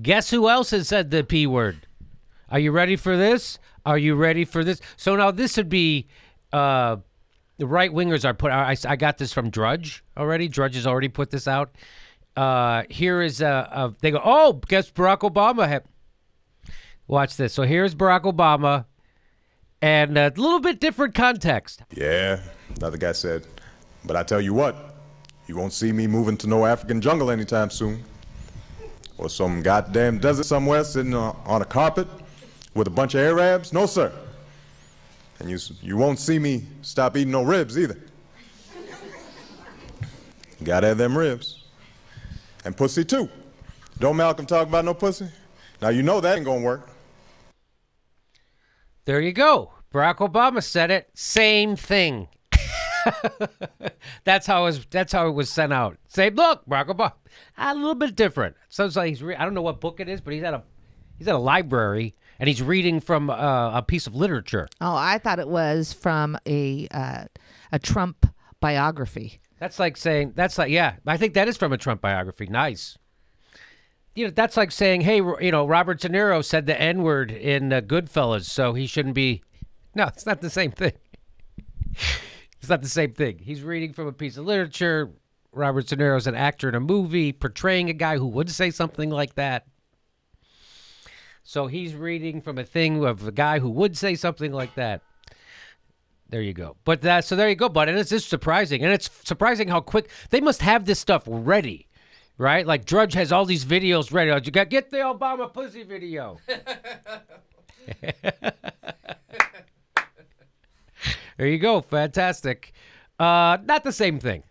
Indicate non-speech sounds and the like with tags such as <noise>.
Guess who else has said the P word? Are you ready for this? Are you ready for this? So now this would be uh, the right wingers are put. I, I got this from Drudge already. Drudge has already put this out. Uh, here is a, a they go. Oh, guess Barack Obama. Had, watch this. So here's Barack Obama, and a little bit different context. Yeah, another guy said, but I tell you what, you won't see me moving to no African jungle anytime soon. Or some goddamn desert somewhere sitting on on a carpet with a bunch of Arabs. No, sir. And you, you won't see me stop eating no ribs either. <laughs> Gotta have them ribs. And pussy too. Don't Malcolm talk about no pussy? Now you know that ain't gonna work. There you go. Barack Obama said it. Same thing. <laughs> that's how it was. That's how it was sent out. Same look, Barack Obama. A little bit different. Sounds like he's. Re- I don't know what book it is, but he's at a he's at a library and he's reading from uh, a piece of literature. Oh, I thought it was from a uh, a Trump biography. That's like saying that's like yeah. I think that is from a Trump biography. Nice. You know, that's like saying, hey, you know, Robert De Niro said the N word in uh, Goodfellas, so he shouldn't be. No, it's not the same thing. <laughs> it's not the same thing. He's reading from a piece of literature. Robert De Niro's an actor in a movie portraying a guy who would say something like that. So he's reading from a thing of a guy who would say something like that. There you go. But that so there you go, bud. And it's just surprising. And it's surprising how quick they must have this stuff ready. Right? Like Drudge has all these videos ready. You got get the Obama pussy video. <laughs> there you go. Fantastic. Uh, not the same thing.